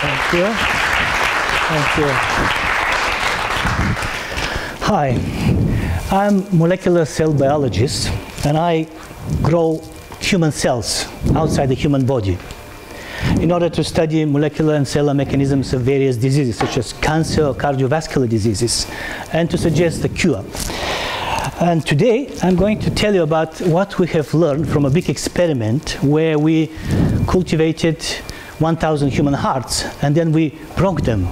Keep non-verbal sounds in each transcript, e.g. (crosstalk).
Thank you. Thank you. Hi, I'm molecular cell biologist and I grow human cells outside the human body in order to study molecular and cellular mechanisms of various diseases such as cancer or cardiovascular diseases and to suggest a cure. And today I'm going to tell you about what we have learned from a big experiment where we cultivated 1,000 human hearts and then we broke them.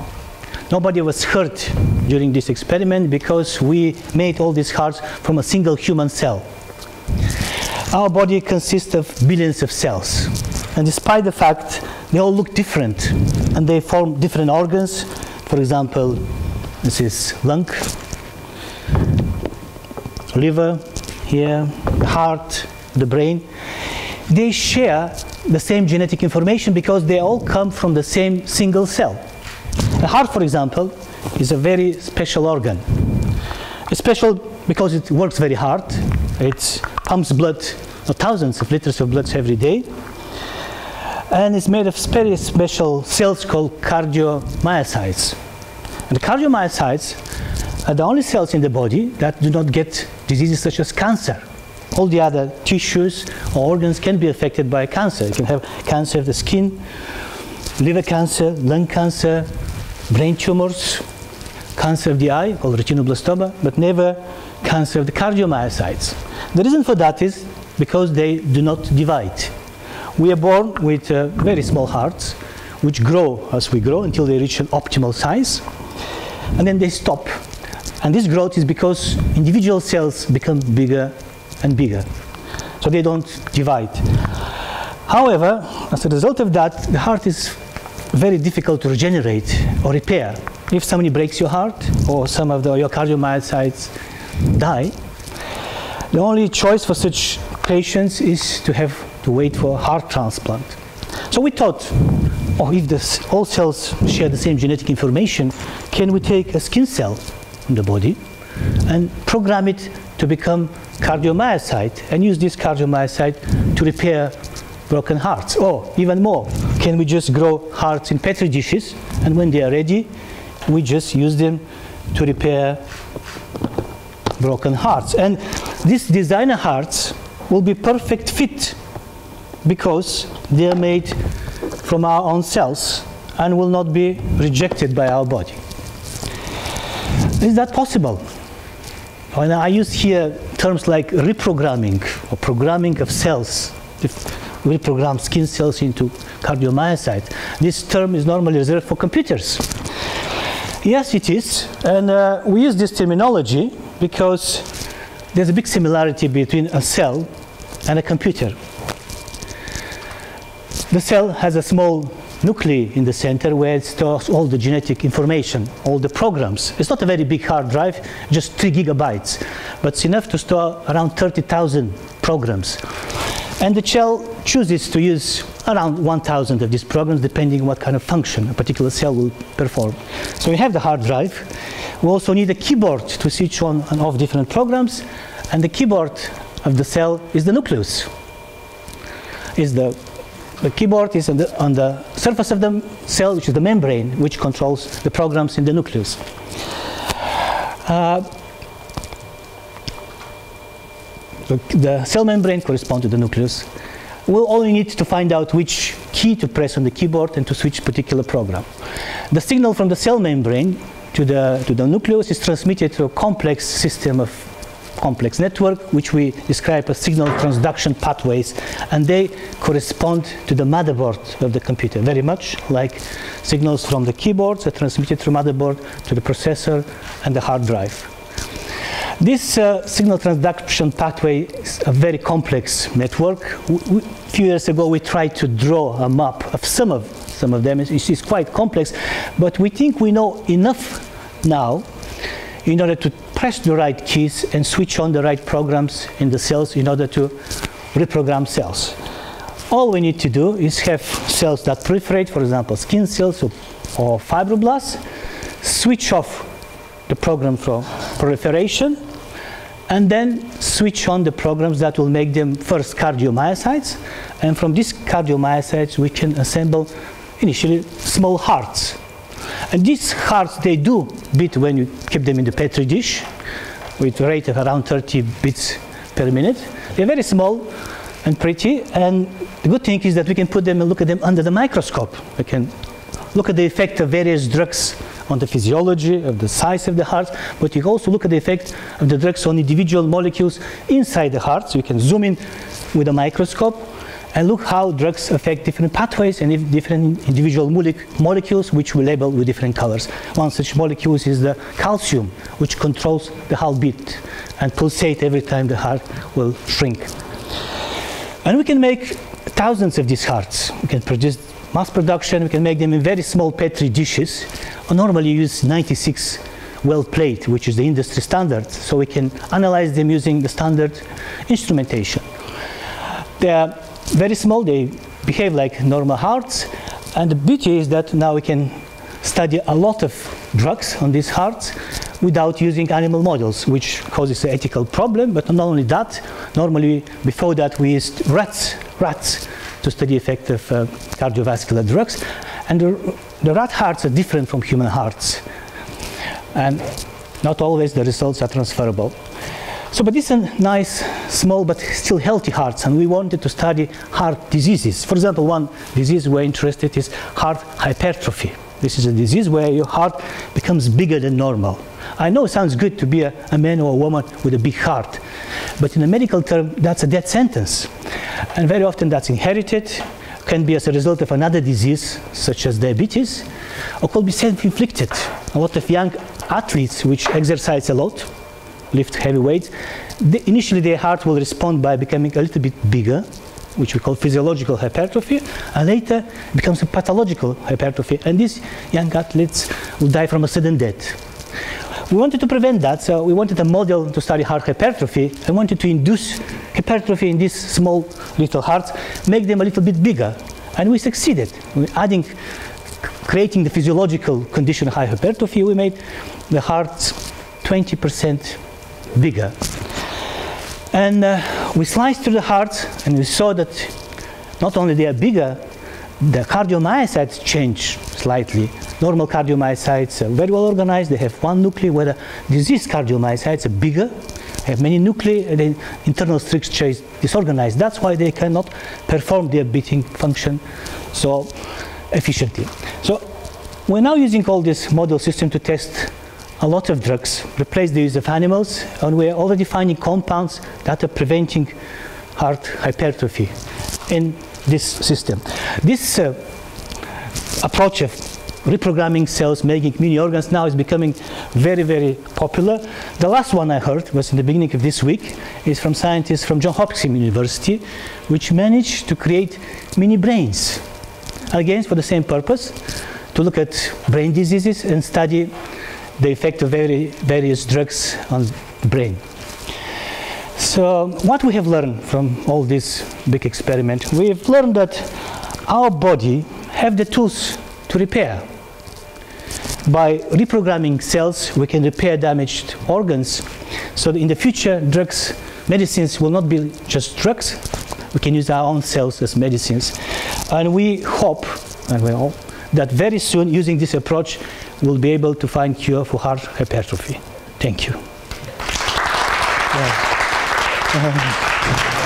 Nobody was hurt during this experiment because we made all these hearts from a single human cell. Our body consists of billions of cells. And despite the fact they all look different and they form different organs, for example, this is lung, liver, here, heart, the brain, they share the same genetic information because they all come from the same single cell. The heart, for example, is a very special organ. It's special because it works very hard. It pumps blood, uh, thousands of liters of blood every day. And it's made of very special cells called cardiomyocytes. And cardiomyocytes are the only cells in the body that do not get diseases such as cancer. All the other tissues or organs can be affected by cancer. You can have cancer of the skin, liver cancer, lung cancer, brain tumors, cancer of the eye called retinoblastoma, but never cancer of the cardiomyocytes. The reason for that is because they do not divide. We are born with uh, very small hearts, which grow as we grow until they reach an optimal size, and then they stop. And this growth is because individual cells become bigger and bigger, so they don't divide. However, as a result of that, the heart is very difficult to regenerate or repair. If somebody breaks your heart or some of the, your cardiomyocytes die, the only choice for such patients is to have to wait for a heart transplant. So we thought, oh, if this, all cells share the same genetic information, can we take a skin cell in the body and program it to become cardiomyocyte and use this cardiomyocyte to repair broken hearts? Or even more, can we just grow hearts in petri dishes and when they are ready, we just use them to repair broken hearts. And these designer hearts will be perfect fit because they are made from our own cells and will not be rejected by our body. Is that possible? When I use here terms like reprogramming or programming of cells, if we program skin cells into cardiomyocytes, this term is normally reserved for computers. Yes, it is, and uh, we use this terminology because there's a big similarity between a cell and a computer. The cell has a small nuclei in the center where it stores all the genetic information, all the programs. It's not a very big hard drive, just three gigabytes, but it's enough to store around 30,000 programs. And the cell chooses to use around 1,000 of these programs depending on what kind of function a particular cell will perform. So we have the hard drive. We also need a keyboard to switch on and off different programs, and the keyboard of the cell is the nucleus. Is the the keyboard is on the, on the surface of the cell, which is the membrane, which controls the programs in the nucleus. Uh, the, cell membrane corresponds to the nucleus. We'll only need to find out which key to press on the keyboard and to switch particular program. The signal from the cell membrane to the, to the nucleus is transmitted to a complex system of complex network, which we describe as signal transduction pathways, and they correspond to the motherboard of the computer, very much like signals from the keyboards are transmitted through motherboard to the processor and the hard drive. This uh, signal transduction pathway is a very complex network. a few years ago, we tried to draw a map of some of some of them. It's, it's quite complex, but we think we know enough now in order to press the right keys and switch on the right programs in the cells in order to reprogram cells. All we need to do is have cells that proliferate, for example, skin cells or, or fibroblasts, switch off the program for proliferation, and then switch on the programs that will make them first cardiomyocytes, and from these cardiomyocytes we can assemble initially small hearts. And these hearts, they do beat when you keep them in the petri dish with rate of around 30 beats per minute. They're very small and pretty, and the good thing is that we can put them and look at them under the microscope. We can look at the effect of various drugs on the physiology of the size of the heart, but you also look at the effect of the drugs on individual molecules inside the heart. So you can zoom in with a microscope and look how drugs affect different pathways and different individual molecules which we label with different colors. One such molecule is the calcium, which controls the heartbeat and pulsate every time the heart will shrink. And we can make thousands of these hearts. We can produce mass production, we can make them in very small petri dishes. I normally use 96 well plate, which is the industry standard, so we can analyze them using the standard instrumentation. Are very small, they behave like normal hearts, and the beauty is that now we can study a lot of drugs on these hearts without using animal models, which causes an ethical problem, but not only that, normally before that we used rats, rats to study effect of uh, cardiovascular drugs. And the, the rat hearts are different from human hearts. And not always the results are transferable. So, but these are nice, small, but still healthy hearts, and we wanted to study heart diseases. For example, one disease we're interested is heart hypertrophy. This is a disease where your heart becomes bigger than normal. I know it sounds good to be a, a man or a woman with a big heart, but in a medical term, that's a death sentence. And very often that's inherited, can be as a result of another disease, such as diabetes, or could be self-inflicted. A lot of young athletes which exercise a lot, lift heavy weights, they, initially their heart will respond by becoming a little bit bigger, which we call physiological hypertrophy, and later becomes a pathological hypertrophy. And these young athletes will die from a sudden death. We wanted to prevent that, so we wanted a model to study heart hypertrophy. I wanted to induce hypertrophy in these small little hearts, make them a little bit bigger. And we succeeded. Adding, creating the physiological condition of high hypertrophy, we made the hearts 20% bigger. And uh, we sliced through the hearts and we saw that not only they are bigger, the cardiomyocytes change slightly. Normal cardiomyocytes are very well organized. They have one nucleus, where the diseased cardiomyocytes are bigger, have many nuclei, and the internal structure is disorganized. That's why they cannot perform their beating function so efficiently. So we're now using all this model system to test a lot of drugs, replace the use of animals, and we're already finding compounds that are preventing heart hypertrophy in this system. This uh, approach of reprogramming cells, making mini organs now is becoming very, very popular. The last one I heard was in the beginning of this week, is from scientists from Johns Hopkins University, which managed to create mini brains, again for the same purpose, to look at brain diseases and study the effect of very, various drugs on the brain. So what we have learned from all this big experiment, we have learned that our body have the tools to repair. By reprogramming cells, we can repair damaged organs. So in the future, drugs, medicines will not be just drugs. We can use our own cells as medicines. And we hope, and we hope, that very soon, using this approach, we'll be able to find cure for heart hypertrophy. Thank you. Yeah. (laughs)